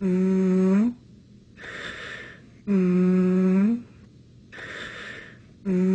Mm. Mm. Mm.